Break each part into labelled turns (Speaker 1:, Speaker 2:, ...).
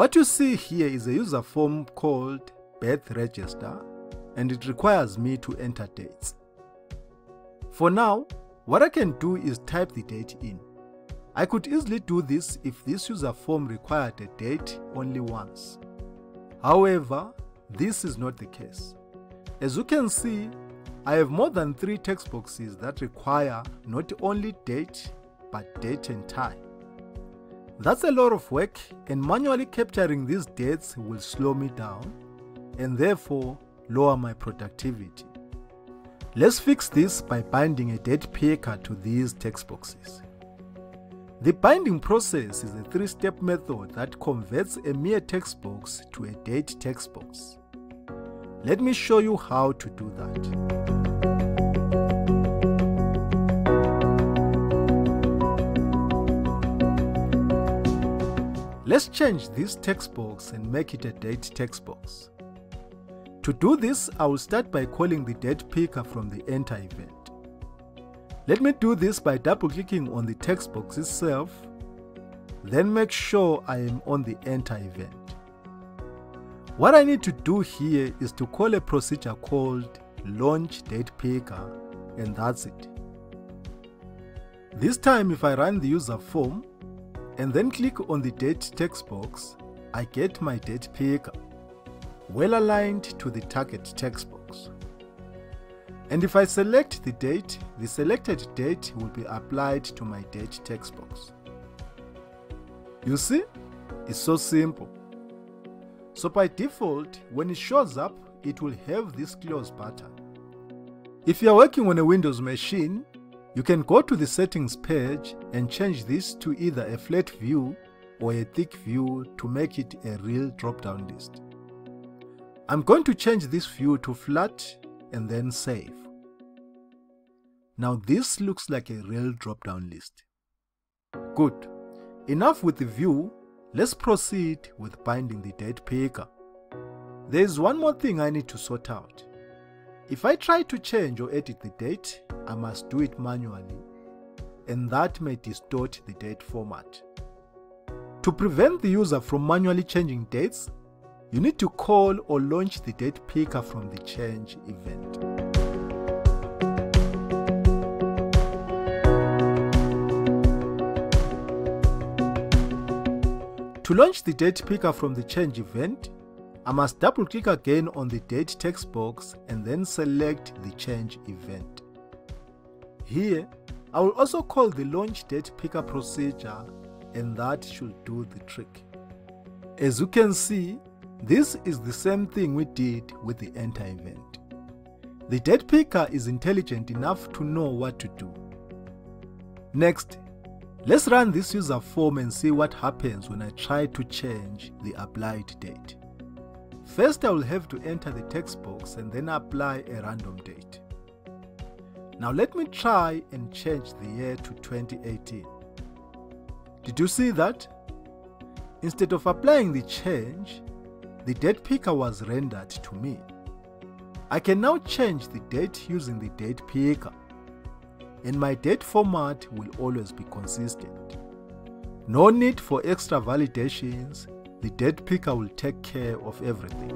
Speaker 1: What you see here is a user form called birth register and it requires me to enter dates. For now, what I can do is type the date in. I could easily do this if this user form required a date only once. However, this is not the case. As you can see, I have more than 3 text boxes that require not only date but date and time. That's a lot of work and manually capturing these dates will slow me down and therefore lower my productivity. Let's fix this by binding a date picker to these text boxes. The binding process is a three-step method that converts a mere text box to a date text box. Let me show you how to do that. Let's change this text box and make it a date text box. To do this, I will start by calling the date picker from the enter event. Let me do this by double clicking on the text box itself, then make sure I am on the enter event. What I need to do here is to call a procedure called launch date picker and that's it. This time if I run the user form, and then click on the date text box, I get my date picker, well aligned to the target text box. And if I select the date, the selected date will be applied to my date text box. You see, it's so simple. So by default, when it shows up, it will have this close button. If you are working on a Windows machine, you can go to the settings page and change this to either a flat view or a thick view to make it a real drop-down list. I'm going to change this view to flat and then save. Now this looks like a real drop-down list. Good. Enough with the view, let's proceed with binding the date picker. There is one more thing I need to sort out. If I try to change or edit the date, I must do it manually, and that may distort the date format. To prevent the user from manually changing dates, you need to call or launch the date picker from the change event. To launch the date picker from the change event, I must double click again on the date text box and then select the change event. Here, I will also call the launch date picker procedure and that should do the trick. As you can see, this is the same thing we did with the enter event. The date picker is intelligent enough to know what to do. Next, let's run this user form and see what happens when I try to change the applied date. First I will have to enter the text box and then apply a random date. Now let me try and change the year to 2018. Did you see that? Instead of applying the change, the date picker was rendered to me. I can now change the date using the date picker and my date format will always be consistent. No need for extra validations the date picker will take care of everything.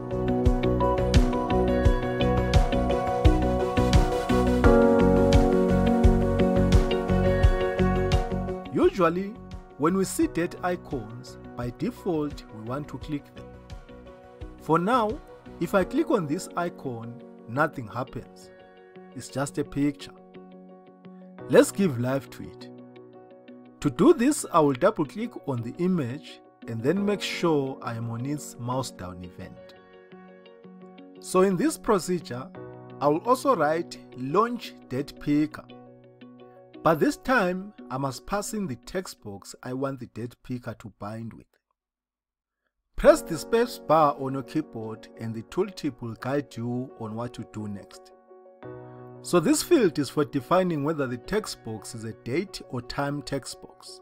Speaker 1: Usually, when we see date icons, by default we want to click them. For now, if I click on this icon, nothing happens. It's just a picture. Let's give life to it. To do this, I will double click on the image and then make sure I am on its mouse down event. So in this procedure, I will also write launch date picker. But this time, I must pass in the text box I want the date picker to bind with. Press the space bar on your keyboard and the tooltip will guide you on what to do next. So this field is for defining whether the text box is a date or time text box.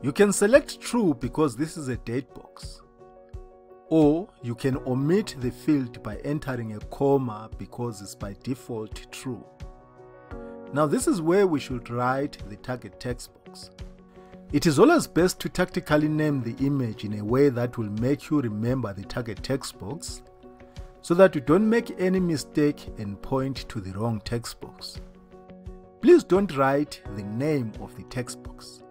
Speaker 1: You can select true because this is a date box. Or you can omit the field by entering a comma because it's by default true. Now this is where we should write the target text box. It is always best to tactically name the image in a way that will make you remember the target text box so that you don't make any mistake and point to the wrong text box. Please don't write the name of the text box,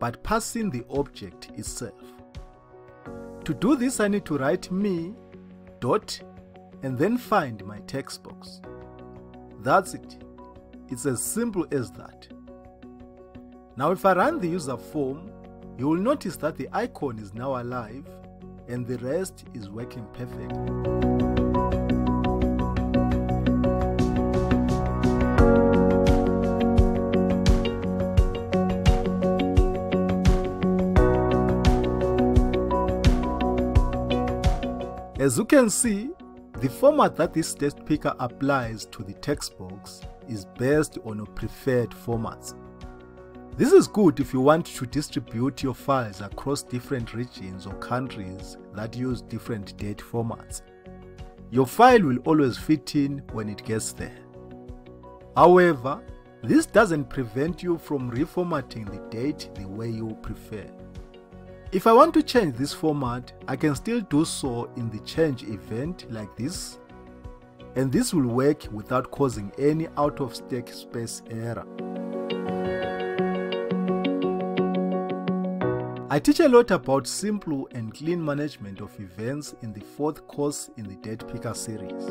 Speaker 1: but passing the object itself. To do this I need to write me, dot, and then find my text box. That's it. It's as simple as that. Now if I run the user form, you will notice that the icon is now alive and the rest is working perfectly. As you can see, the format that this text picker applies to the text box is based on your preferred formats. This is good if you want to distribute your files across different regions or countries that use different date formats. Your file will always fit in when it gets there. However, this doesn't prevent you from reformatting the date the way you prefer. If I want to change this format, I can still do so in the change event like this, and this will work without causing any out of stack space error. I teach a lot about simple and clean management of events in the fourth course in the Date Picker series.